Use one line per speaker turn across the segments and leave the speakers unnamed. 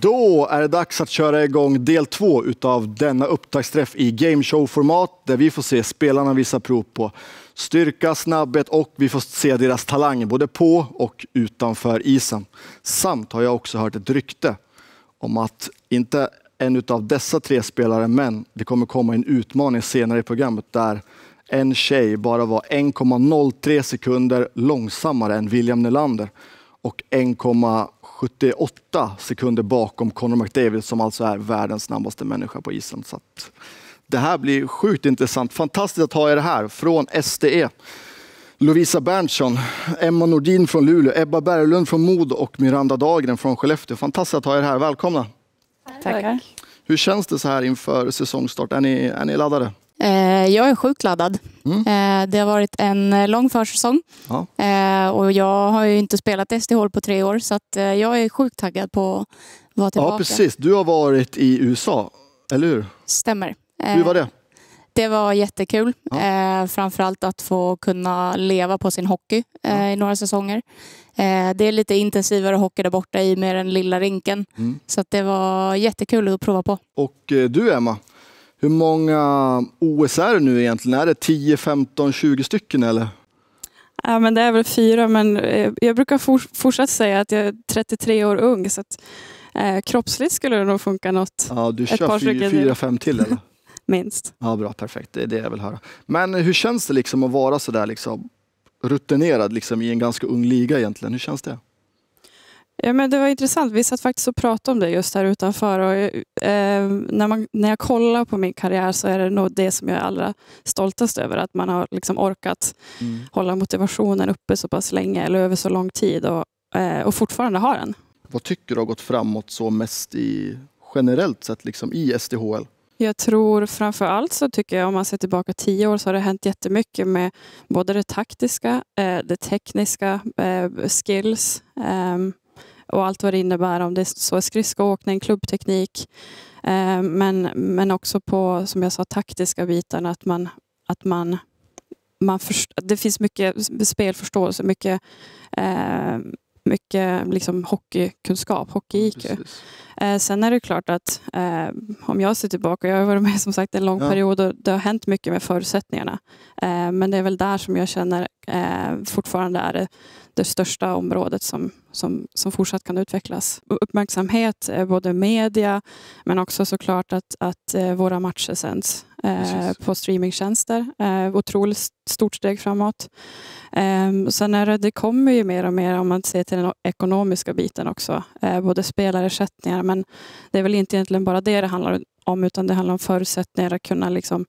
Då är det dags att köra igång del två utav denna upptaktsträff i gameshow-format där vi får se spelarna visa prov på styrka, snabbhet och vi får se deras talang både på och utanför isen. Samt har jag också hört ett rykte om att inte en av dessa tre spelare, men det kommer komma en utmaning senare i programmet där en tjej bara var 1,03 sekunder långsammare än William Nylander och 1,78 sekunder bakom Conor McDavid som alltså är världens snabbaste människa på isen. Så det här blir sjukt intressant. Fantastiskt att ha er här från SDE. Lovisa Berntsson, Emma Nordin från Luleå, Ebba Berglund från Modo och Miranda Dahlgren från Skellefteå. Fantastiskt att ha er här. Välkomna!
Tackar.
Hur känns det så här inför säsongstart? Är ni, är ni laddade?
Eh, jag är sjukt laddad. Mm. Eh, det har varit en lång försäsong ja. Eh, och jag har ju inte spelat SDH på tre år så jag är sjukt taggad på att vara tillbaka.
Ja precis, du har varit i USA, eller hur?
Stämmer.
Hur var det?
Det var jättekul. Ja. Eh, framförallt att få kunna leva på sin hockey eh, i några säsonger. Eh, det är lite intensivare hockey där borta i med den lilla rinken. Mm. Så det var jättekul att prova på.
Och eh, du Emma, hur många OS är det nu egentligen? Är det 10, 15, 20 stycken eller?
Ja, men det är väl fyra, men eh, jag brukar for, fortsätta säga att jag är 33 år ung. Så att, eh, kroppsligt skulle det nog funka något.
Ja, du kör fyra, fyra, fem till eller?
Minst.
Ja, bra, perfekt. Det är det jag vill höra. Men hur känns det liksom att vara så där liksom rutinerad liksom i en ganska ung liga egentligen? Hur känns det?
Ja, men det var intressant. Vi satt faktiskt och pratade om det just här utanför. Och, eh, när, man, när jag kollar på min karriär så är det nog det som jag är allra stoltast över. Att man har liksom orkat mm. hålla motivationen uppe så pass länge eller över så lång tid och, eh, och fortfarande har den.
Vad tycker du har gått framåt så mest i generellt sett liksom i SDHL?
Jag tror framför allt så tycker jag om man ser tillbaka tio år så har det hänt jättemycket med både det taktiska, eh, det tekniska, eh, skills ehm, och allt vad det innebär. Om det så är skridskoåkning, klubbteknik eh, men, men också på, som jag sa, taktiska bitarna. Att man, att man, man först, det finns mycket spelförståelse, mycket eh, mycket liksom hockeykunskap, hockey-IQ. Eh, sen är det klart att eh, om jag ser tillbaka, jag har varit med som sagt en lång ja. period och det har hänt mycket med förutsättningarna. Eh, men det är väl där som jag känner eh, fortfarande är det, det största området som, som, som fortsatt kan utvecklas. Uppmärksamhet, eh, både media men också såklart att, att eh, våra matcher sänds eh, på streamingtjänster. Eh, otroligt stort steg framåt. Eh, sen är det, det kommer ju mer och mer om man ser till den ekonomiska biten också. Eh, både spelarersättningar men det är väl inte egentligen bara det det handlar om utan det handlar om förutsättningar att kunna liksom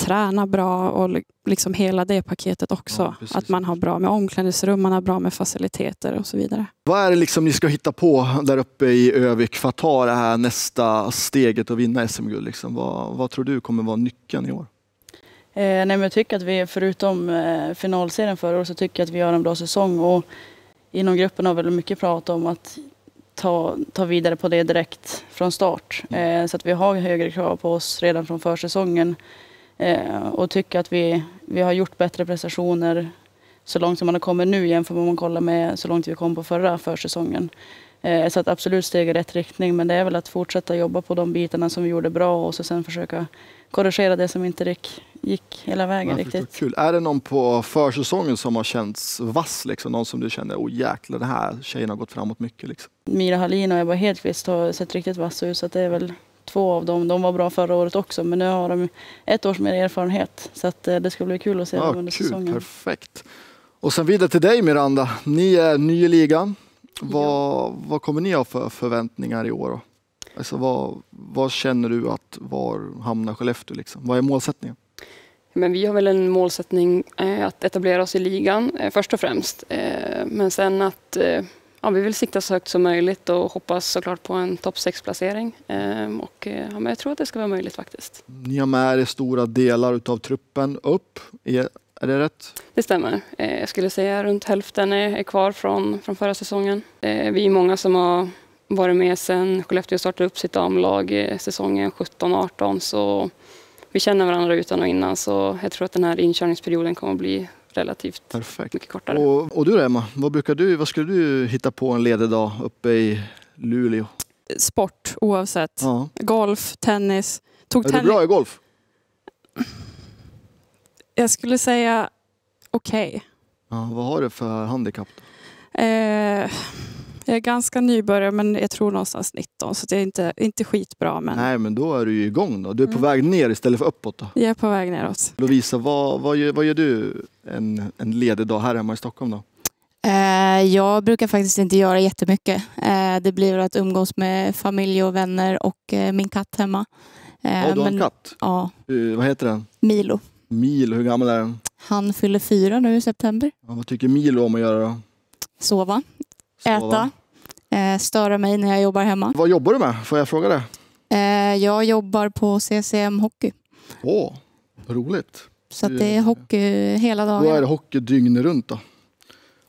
träna bra och liksom hela det paketet också. Ja, att man har bra med omklädningsrum, man har bra med faciliteter och så vidare.
Vad är det liksom ni ska hitta på där uppe i Övik för att ta det här nästa steget och vinna SM-guld? Liksom? Vad, vad, tror du kommer vara nyckeln i år?
Eh, nej, men jag tycker att vi, förutom eh, finalserien förra året, så tycker jag att vi har en bra säsong. Och inom gruppen har vi mycket pratat om att ta, ta vidare på det direkt från start. Mm. Eh, så att vi har högre krav på oss redan från försäsongen. Eh, och tycker att vi, vi har gjort bättre prestationer så långt som man har kommit nu jämfört med om man kollar med så långt vi kom på förra försäsongen. Eh, så att absolut steg i rätt riktning men det är väl att fortsätta jobba på de bitarna som vi gjorde bra och så sen försöka korrigera det som inte gick, gick hela vägen riktigt.
Kul. Är det någon på försäsongen som har känts vass? Liksom? Någon som du känner, oh jäklar, den här tjejen har gått framåt mycket? Liksom.
Mira Hallin och Ebba Hedqvist har sett riktigt vassa ut så det är väl två av dem. De var bra förra året också men nu har de ett års mer erfarenhet. Så att, eh, det ska bli kul att se ja, dem under kul, säsongen.
Perfekt. Och sen vidare till dig Miranda. Ni är ny i ligan. Vad, ja. vad kommer ni ha för förväntningar i år? Då? Alltså vad, vad känner du att var hamnar Skellefteå? Liksom? Vad är målsättningen?
Men vi har väl en målsättning eh, att etablera oss i ligan eh, först och främst. Eh, men sen att ja, vi vill sikta så högt som möjligt och hoppas såklart på en topp 6-placering. Ehm, och, eh, ja, men jag tror att det ska vara möjligt faktiskt.
Ni har med er stora delar av truppen upp. Är, är det rätt?
Det stämmer. Eh, jag skulle säga runt hälften är, är kvar från, från förra säsongen. Eh, vi är många som har varit med sedan Skellefteå startade upp sitt damlag säsongen 17-18 så vi känner varandra utan och innan så jag tror att den här inkörningsperioden kommer att bli relativt Perfekt. mycket kortare.
Och, och du då Emma, vad, brukar du, vad skulle du hitta på en ledig dag uppe i Luleå?
sport oavsett.
Ja.
Golf, tennis. Tog
Är du bra i golf?
Jag skulle säga okej.
Ja, vad har du för handikapp? Då?
Eh, jag är ganska nybörjare men jag tror någonstans 19 så det är inte, inte skitbra men
Nej, men då är du ju igång då. Du är på
Mm.
väg ner istället för uppåt då.
jag är på väg neråt.
Lovisa, vad, vad, gör, vad gör du en, en ledig dag här hemma i Stockholm då?
Eh, Jag brukar faktiskt inte göra jättemycket. Eh, Det blir att umgås med familj och vänner och eh, min katt hemma.
Ja, du har en katt.
Ja,
vad heter den?
Milo.
Milo, hur gammal är den?
Han fyller fyra nu i september.
Ja, vad tycker Milo om att göra då?
Sova,
Sova.
äta, eh, störa mig när jag jobbar hemma.
Vad jobbar du med? Får jag fråga det?
Eh, Jag jobbar på CCM Hockey.
Åh, roligt.
Så att det är hockey hela
Då är det
dagen.
hockey dygnet runt då.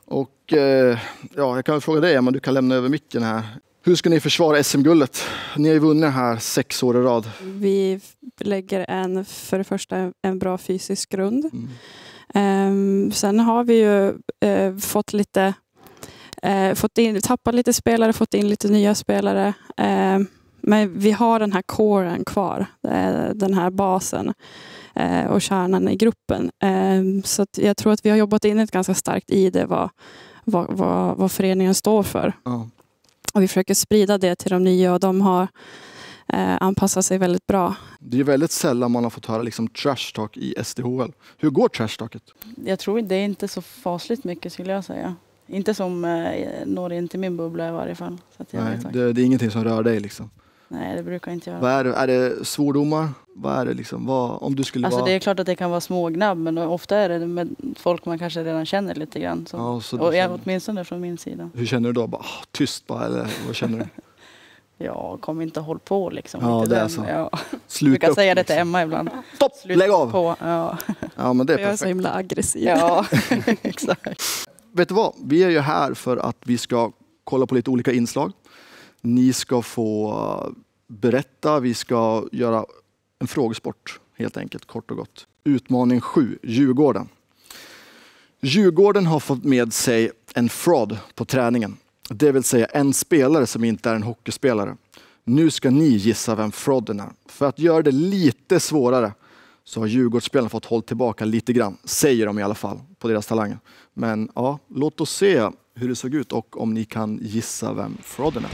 Och eh, ja, jag kan väl fråga dig Emma, du kan lämna över micken här. Hur ska ni försvara SM-guldet? Ni har ju vunnit här sex år i rad.
Vi lägger en, för det första en bra fysisk grund.
Mm.
Ehm, sen har vi ju eh, fått lite eh, fått in, tappat lite spelare, fått in lite nya spelare. Ehm, men vi har den här coren kvar, eh, den här basen eh, och kärnan i gruppen. Ehm, så att jag tror att vi har jobbat in ett ganska starkt i det vad, vad, vad, vad föreningen står för.
Ja.
Och vi försöker sprida det till de nya och de har eh, anpassat sig väldigt bra.
Det är väldigt sällan man har fått höra liksom trash talk i SDHL. Hur går trash talket?
Jag tror det är inte så fasligt mycket skulle jag säga. Inte som eh, når in till min bubbla i varje fall. Så att jag
Nej,
vet faktiskt.
det, det är ingenting som rör dig liksom.
Nej, det brukar jag inte göra.
Vad är det? Är det svordomar? Vad är det liksom? Vad, om du skulle
Alltså
vara...
det är klart att det kan vara smågnabb men ofta är det med folk man kanske redan känner lite grann. Så.
Ja, så
och jag,
känner-
åtminstone från min sida.
Hur känner du då? Bara, ah, tyst bara, eller vad känner du?
Ja, kom inte och håll på liksom.
Ja,
Inte
det är
den.
så.
Ja.
Sluta
brukar
upp,
säga det till
liksom.
Emma ibland.
Stopp!
Sluta
Lägg av!
På. Ja,
Ja, men det är
Jag är så
perfekt.
himla aggressiv.
ja. exakt.
Vet du vad? Vi är ju här för att vi ska kolla på lite olika inslag. Ni ska få eh, berätta, vi ska göra en frågesport helt enkelt, kort och gott. Utmaning 7, Djurgården. Djurgården har fått med sig en fraud på träningen. Det vill säga en spelare som inte är en hockeyspelare. Nu ska ni gissa vem frauden är. För att göra det lite svårare så har Djurgårdsspelarna fått hålla tillbaka lite grann, säger de i alla fall, på deras talanger. Men ja, låt oss se hur det såg ut och om ni kan gissa vem Frodden är.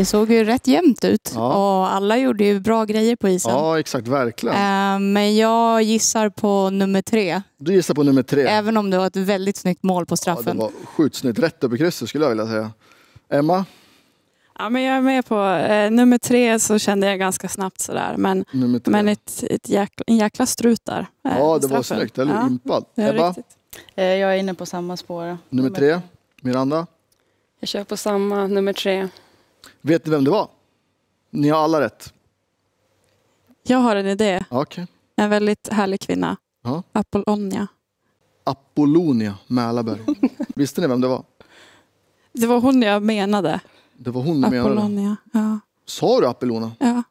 Det såg ju rätt jämnt ut
Ja.
och alla gjorde ju bra grejer på isen.
Ja, exakt, verkligen.
Eh, Men jag gissar på nummer tre.
Du gissar på nummer tre.
Även om det var ett väldigt snyggt mål på
Ja, det
straffen.
var sjukt snyggt, rätt upp i krysset skulle jag vilja säga. Emma,
Ja, men jag är med på eh, nummer tre så kände jag ganska snabbt sådär. Men,
nummer tre.
men ett, ett jäkla, en jäkla strut där. eh,
ja, det var
straffen.
snyggt, eller?
Ja,
Impad. Ebba,
riktigt.
Eh, Jag är inne på samma spår.
nummer tre. Miranda,
Jag kör på samma, nummer tre.
Vet ni vem det var? Ni har alla rätt.
Jag har en idé.
Okej.
En väldigt härlig kvinna.
Ja.
Apollonia.
Apollonia Mälarberg. Visste ni vem det var?
Det var hon jag menade.
Det var hon du menade.
Apollonia. Ja.
Sa du Apollona?
Ja.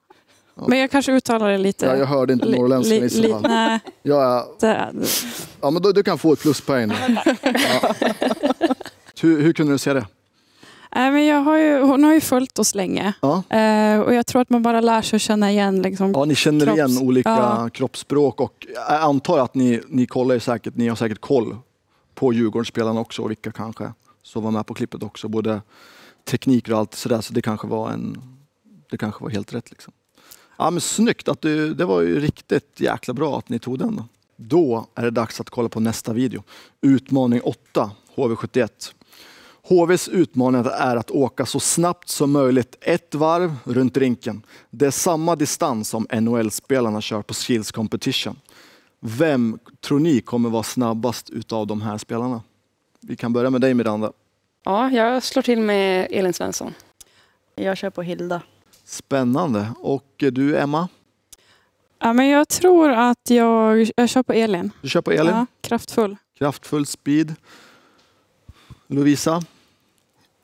Ja.
Men jag kanske uttalar det lite...
Ja, jag hörde inte
li-
norrländska
li-
i så
li-
fall.
Nej,
Ja,
det,
ja, men då, du kan få ett pluspoäng. Ja. Hur, hur kunde du se det?
Nej, men jag har ju, hon har ju följt oss länge.
Ja.
Eh, och jag tror att man bara lär sig att känna igen liksom,
Ja, ni känner
Kropps-
igen olika
ja.
kroppsspråk och jag antar att ni, ni kollar ju säkert, ni har säkert koll på Djurgårdsspelarna också och vilka kanske som var med på klippet också. Både tekniker och allt sådär, så det kanske var en, det kanske var helt rätt liksom. Ja, men snyggt, att du, det var ju riktigt jäkla bra att ni tog den. Då. då är det dags att kolla på nästa video. Utmaning 8, HV71. HVs utmaning är att åka så snabbt som möjligt ett varv runt rinken. Det är samma distans som NHL-spelarna kör på Skills Competition. Vem tror ni kommer vara snabbast utav de här spelarna? Vi kan börja med dig Miranda.
Ja, jag slår till med Elin Svensson.
Jag kör på Hilda.
Spännande. Och du Emma?
Ja, men jag tror att jag, jag kör på Elin.
Du kör på Elin?
Ja, kraftfull.
Kraftfull speed. Lovisa?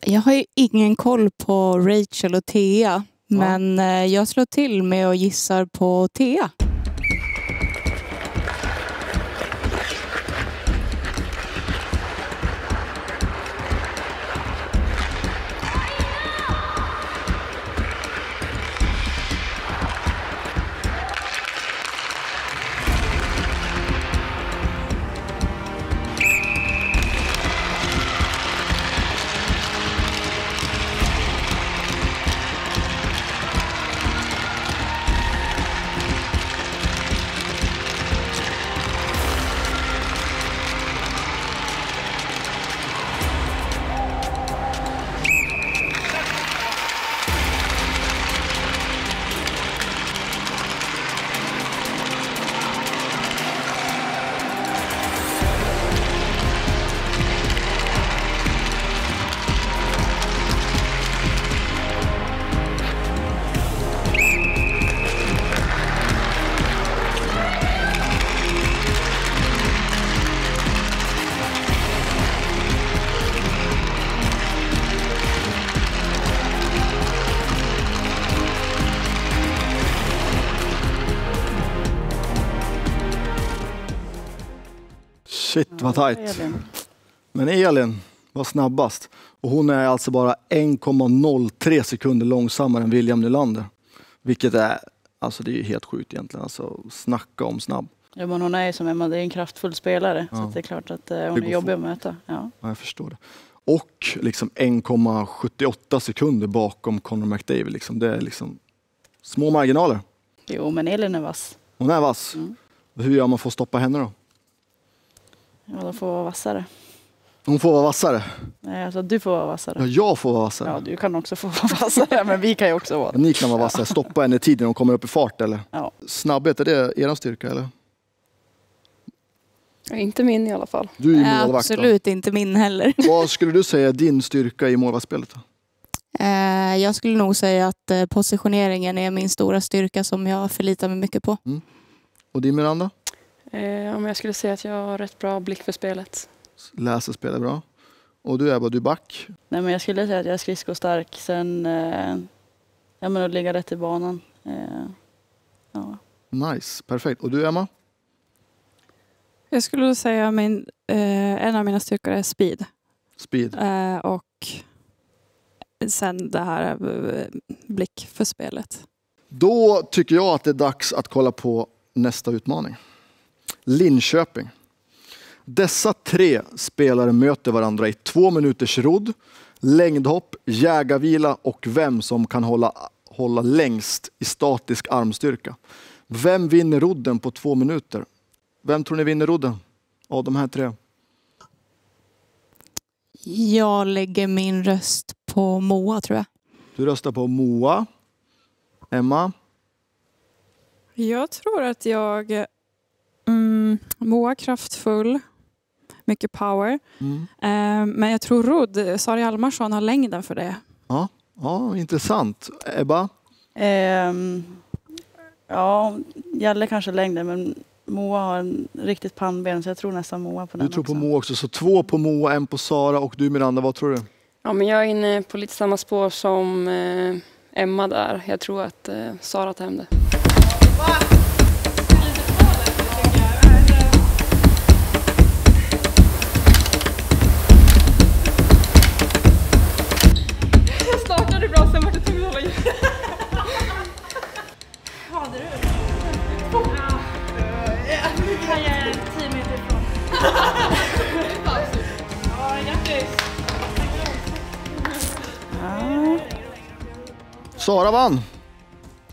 Jag har ju ingen koll på Rachel och Thea. Men eh, jag slår till med och gissar på Thea.
Shit vad tajt.
Elin.
Men Elin var snabbast. Och hon är alltså bara 1,03 sekunder långsammare än William Nylander. Vilket är, alltså det är helt sjukt egentligen. Alltså, snacka om snabb.
Ja, men hon är ju som Emma, det är en kraftfull spelare.
Ja.
Så det är klart att eh, hon är jobbig att möta. Ja.
Ja, jag förstår det. Och liksom 1,78 sekunder bakom Conor McDavid. Liksom. Det är liksom små marginaler.
Jo, men Elin är vass.
Hon är vass.
Mm.
Hur gör man för att stoppa henne då?
Ja, de får vara vassare.
Hon får vara vassare.
Nej, alltså du får vara vassare.
Ja, jag får vara vassare.
Ja, du kan också få vara vassare, men vi kan ju också vara
Ja, Ni kan vara vassare. Stoppa henne i tiden när hon kommer upp i fart eller?
Ja.
Snabbhet, är det er styrka eller?
Ja, Inte min i alla fall.
Du är målvakt. då.
Absolut inte min heller.
Vad skulle du säga är din styrka i målvaktsspelet? då?
Eh, Jag skulle nog säga att eh, positioneringen är min stora styrka som jag förlitar mig mycket på.
Och din Miranda?
Eh, men jag skulle säga att jag har rätt bra blick för spelet.
Läser spelet bra. Och du Ebba, du är back.
Nej, men jag skulle säga att jag är skridskostark. Sen eh, ja, men att ligga rätt i banan. Eh, ja.
Nice, perfekt. Och du Emma?
Jag skulle säga min, eh, en av mina styrkor är speed.
Speed.
Eh, och sen det här eh, blick för spelet.
Då tycker jag att det är dags att kolla på nästa utmaning. Linköping. Dessa tre spelare möter varandra i två minuters rodd, längdhopp, jägarvila och vem som kan hålla, hålla längst i statisk armstyrka. Vem vinner rodden på två minuter? Vem tror ni vinner rodden av de här tre?
Jag lägger min röst på Moa tror jag.
Du röstar på Moa. Emma?
Jag tror att jag... Moa kraftfull, mycket power.
Mm.
Eh, men jag tror Rodd, Sara Hjalmarsson har längden för det.
Ja, ja, intressant. Ebba?
Ehm, ja, Jalle kanske längden, men Moa har en riktigt pannben så jag tror nästan Moa på
Du
den
tror
också.
på Moa också. Så två på Moa, en på Sara och du Miranda, vad tror du?
Ja, men jag är inne på lite samma spår som eh, Emma där. Jag tror att eh, Sara tar hem det.
Sara vann.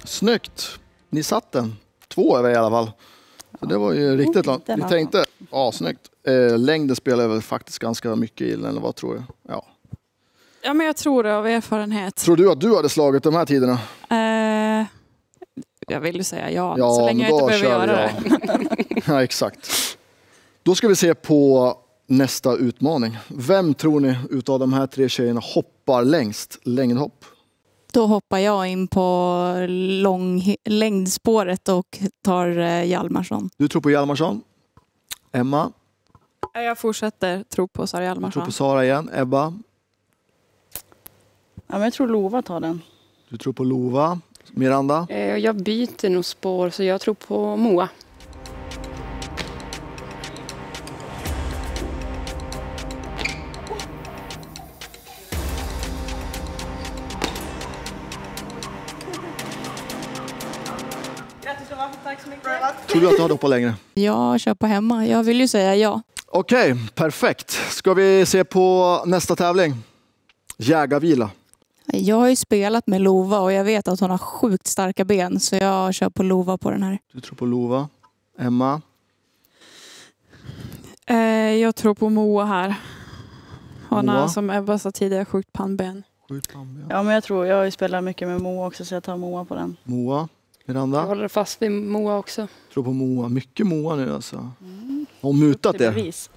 Snyggt. ni satt den. Två över i alla fall. Så det var ju riktigt långt.
har
tänkte, ja snyggt. Eh, längden spelar väl faktiskt ganska mycket i den, eller vad tror du? Ja.
Ja, men jag tror det av erfarenhet.
Tror du att du hade slagit de här tiderna?
Eh, jag vill ju säga ja,
Ja,
så länge
men
jag inte
då
behöver göra
vi
det.
Ja, exakt. Då ska vi se på nästa utmaning. Vem tror ni utav de här tre tjejerna hoppar längst längdhopp?
Då hoppar jag in på lång, längdspåret och tar eh, Hjalmarsson.
Du tror på Hjalmarsson? Emma?
Jag fortsätter tro på Sara
Du tror
Hjalmarsson.
på Sara igen? Ebba?
Ja, men jag tror Lova tar den.
Du tror på Lova? Miranda?
Eh, Jag byter nog spår så jag tror på Moa.
Du att du hade hoppat längre?
Jag kör på hemma. Jag vill ju säga ja.
Okej, perfekt. Ska vi se på nästa tävling? Jägarvila.
Jag har ju spelat med Lova och jag vet att hon har sjukt starka ben så jag kör på Lova på den här.
Du tror på Lova? Emma?
Eh, jag tror på Moa här. Hon
Moa?
har som Ebba sa tidigare sjukt pannben.
Skjut Pam, ja.
Ja, men jag tror, jag har ju spelat mycket med Moa också så jag tar Moa på den.
Moa?
Jag
Miranda?
håller fast vid Moa också.
Tror på Moa. Mycket Moa nu alltså. Har hon mutat er?
bevis.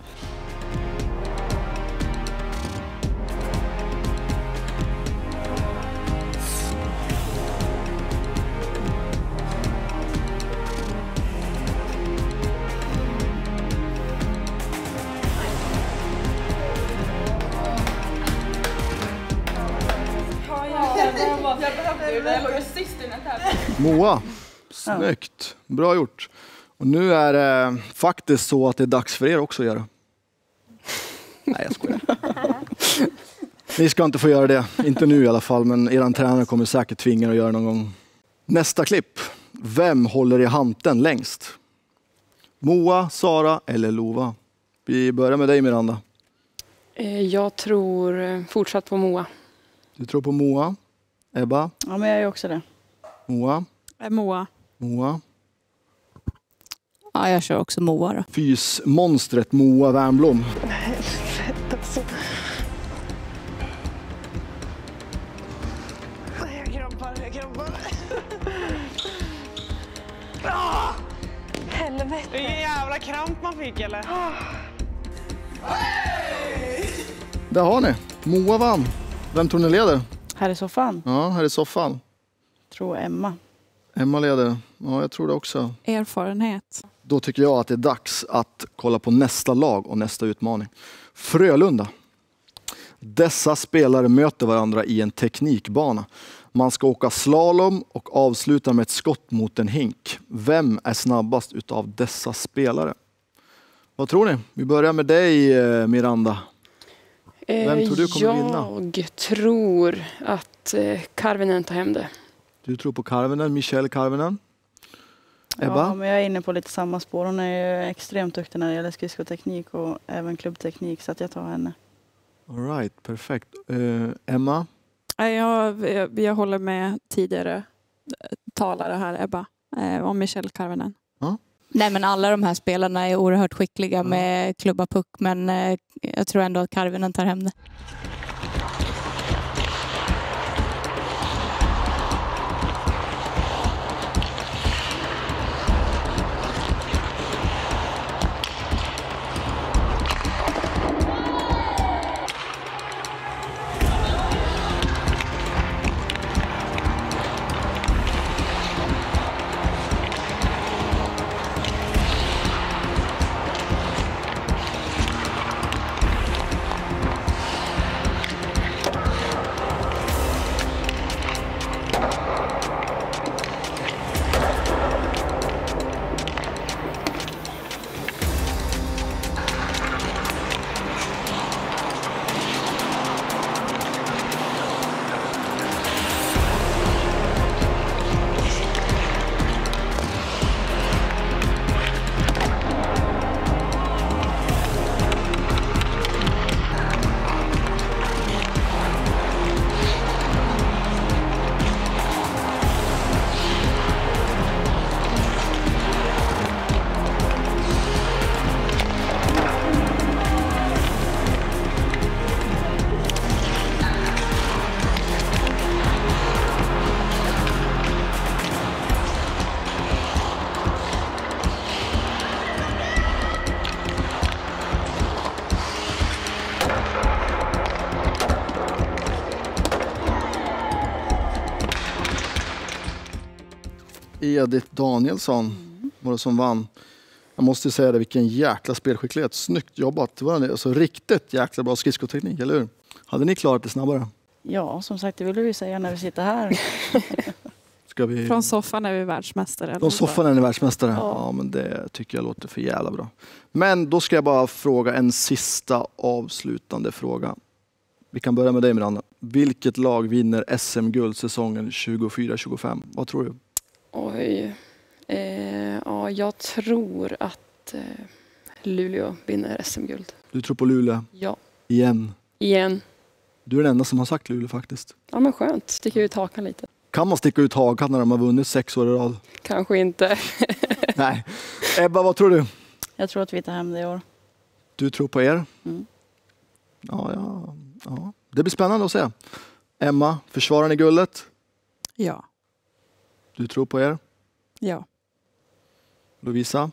Jag behövde ju det.
Moa, snyggt. Bra gjort. Och nu är det faktiskt så att det är dags för er också att göra. Nej, jag skojar. Ni ska inte få göra det. Inte nu i alla fall, men er tränare kommer säkert tvinga er att göra det någon gång. Nästa klipp. Vem håller i hanten längst? Moa, Sara eller Lova? Vi börjar med dig Miranda.
Eh, Jag tror eh, fortsatt på Moa.
Du tror på Moa? Ebba?
Ja, men jag är också det.
Moa?
Eh, Moa.
Moa?
Ja, jag kör också Moa då.
Fysmonstret Moa Wernbloom.
Jag krampar, jag krampar. Ah! Helvete. Vilken jävla kramp man fick eller?
Där har ni. Moa vann. Vem tror ni leder?
Här i soffan
Ja, här i soffan.
Tror Emma.
Emma leder. Ja, jag tror det också.
Erfarenhet.
Då tycker jag att det är dags att kolla på nästa lag och nästa utmaning. Frölunda. Dessa spelare möter varandra i en teknikbana. Man ska åka slalom och avsluta med ett skott mot en hink. Vem är snabbast utav dessa spelare? Vad tror ni? Vi börjar med dig eh, Miranda.
Eh,
Vem tror du kommer
jag
vinna?
Jag tror att eh, Karvinen tar hem det.
Du tror på Karvinen, Michelle Karvinen. Ebba?
Ja, men jag är inne på lite samma spår. Hon är ju extremt duktig när det gäller skridskoteknik och även klubbteknik så att jag tar henne.
All right, perfekt. Eh, Emma?
Jag, jag, jag håller med tidigare eh, talare här, Ebba, eh, om Michelle Karvinen.
Nej, men alla de här spelarna är oerhört skickliga med klubba puck, men eh, jag tror ändå att Karvinen tar hem det.
Edith Danielsson var det som vann. Jag måste säga det, vilken jäkla spelskicklighet. Snyggt jobbat. Det var alltså riktigt jäkla bra skridskoteknik, eller hur? Hade ni klarat det snabbare?
Ja, som sagt, det vill vi säga när vi sitter här.
Ska vi...
Från soffan är vi världsmästare.
Från soffan är ni världsmästare?
Ja.
Ja. men det tycker jag låter för jävla bra. Men då ska jag bara fråga en sista avslutande fråga. Vi kan börja med dig Miranda. Vilket lag vinner SM-guld säsongen 24-25? Vad tror du?
Oj. Eh, ja, jag tror att eh, Luleå vinner SM-guld.
Du tror på Luleå
Ja,
igen?
igen.
Du är den enda som har sagt Luleå faktiskt.
Ja, men skönt. Sticker ut hakan lite.
Kan man sticka ut hakan när de har vunnit sex år i rad?
Kanske inte.
Nej. Ebba, vad tror du?
Jag tror att vi tar hem det i år.
Du tror på er?
Mm.
Ja, ja, ja. Det blir spännande att se. Emma, försvarar ni guldet?
Ja.
Du tror på er?
ja.
Lovisa?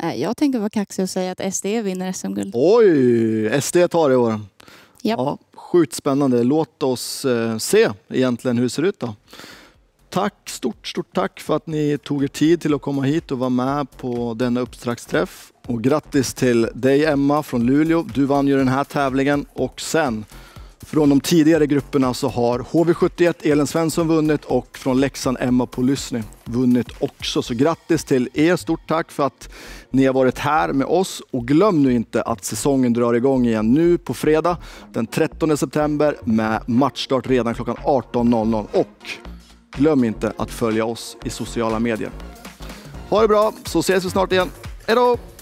Nej, Jag tänker vara kaxig och säga att SD vinner SM-guld.
Oj, SD tar det i år.
Japp.
Ja, sjukt spännande. Låt oss eh, se egentligen hur det ser ut då. Tack, stort, stort tack för att ni tog er tid till att komma hit och vara med på denna uppstraxträff. Och grattis till dig Emma från Luleå. Du vann ju den här tävlingen och sen från de tidigare grupperna så har HV71 Elin Svensson vunnit och från Leksand Emma Polysny vunnit också. Så grattis till er. Stort tack för att ni har varit här med oss och glöm nu inte att säsongen drar igång igen nu på fredag den 13 september med matchstart redan klockan 18.00 och glöm inte att följa oss i sociala medier. Ha det bra så ses vi snart igen. Hej då!